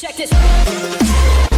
Check this.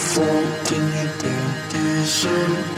And you don't deserve